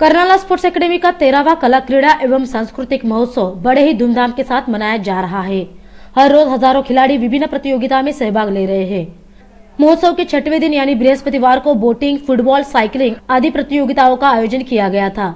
करनाला sports academy का तेरहवा कला क्रीड़ा एवं सांस्कृतिक महोत्सव बड़े ही धूमधाम के साथ मनाया जा रहा है। हर रोज हज़ारों खिलाड़ी विभिन्न प्रतियोगिता में सहभाग ले रहे हैं। महोत्सव के छठवें दिन यानी बृहस्पतिवार को बोटिंग, फुटबॉल, साइकिलिंग आदि प्रतियोगिताओं का आयोजन किया गया था।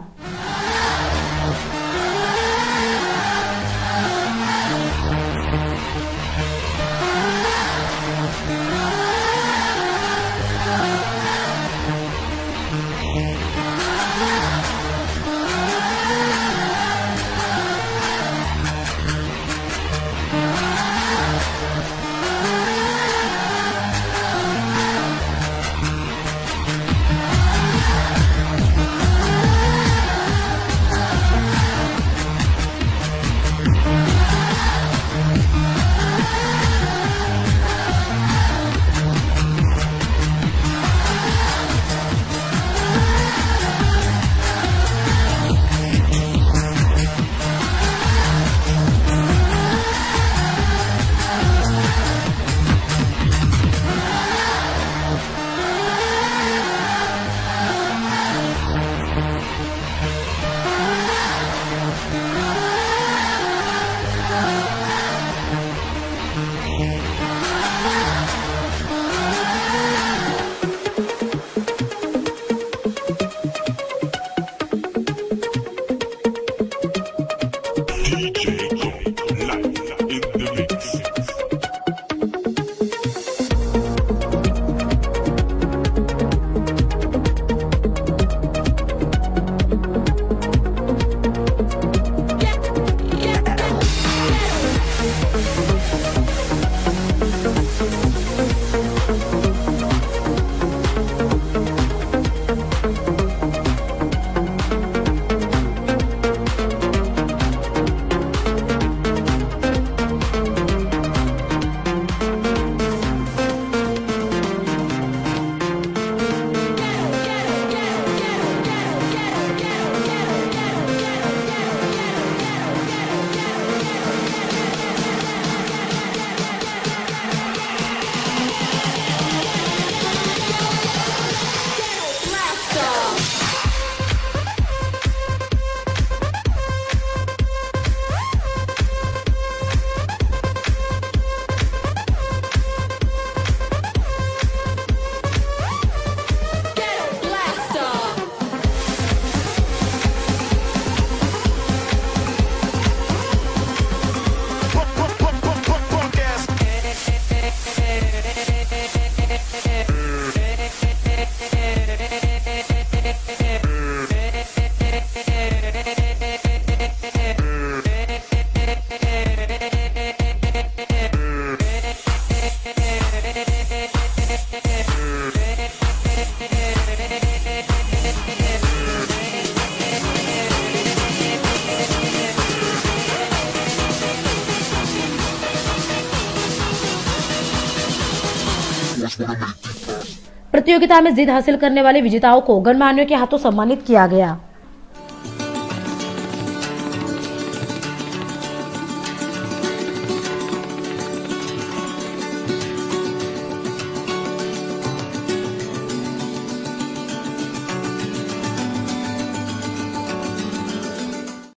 प्रतियोगिता में जीत हासिल करने वाले विजेताओं को गणमान्यों के हाथों सम्मानित किया गया।